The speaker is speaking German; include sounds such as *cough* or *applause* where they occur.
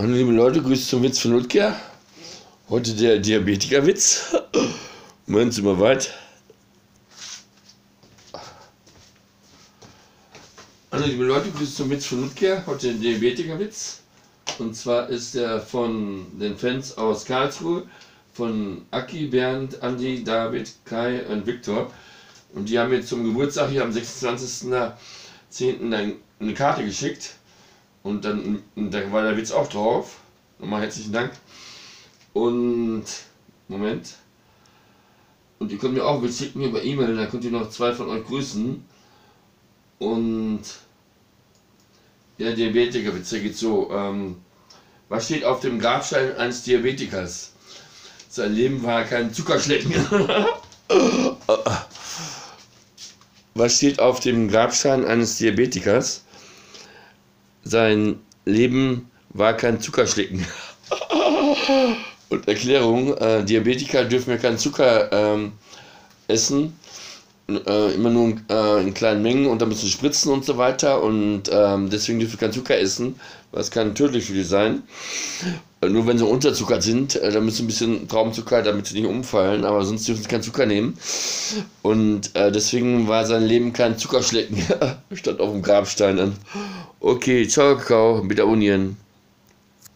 Hallo liebe Leute, Grüße zum Witz von Ludger. Heute der Diabetikerwitz. Moment, sind wir weit. Hallo liebe Leute, Grüße zum Witz von Ludger. Heute der Diabetikerwitz. Und zwar ist er von den Fans aus Karlsruhe, von Aki, Bernd, Andi, David, Kai und Viktor. Und die haben mir zum Geburtstag hier am 26.10. eine Karte geschickt. Und dann da war der Witz auch drauf. Nochmal herzlichen Dank. Und, Moment. Und ihr könnt mir auch Witz schicken über E-Mail, da könnt ihr noch zwei von euch grüßen. Und, ja, Diabetikerwitz, der geht so. Ähm, was steht auf dem Grabstein eines Diabetikers? Sein Leben war kein Zuckerschlecken. *laughs* was steht auf dem Grabstein eines Diabetikers? Sein Leben war kein Zuckerschlecken. *laughs* Und Erklärung, äh, Diabetiker dürfen ja keinen Zucker ähm, essen, äh, immer nur äh, in kleinen Mengen und dann müssen spritzen und so weiter und ähm, deswegen dürfen wir keinen Zucker essen, weil es kann tödlich für die sein. Äh, nur wenn sie unterzuckert sind, äh, dann müssen ein bisschen Traubenzucker, damit sie nicht umfallen, aber sonst dürfen sie keinen Zucker nehmen. Und äh, deswegen war sein Leben kein Zuckerschlecken, *laughs* stand auf dem Grabstein an. Okay, ciao Kakao, mit Unien.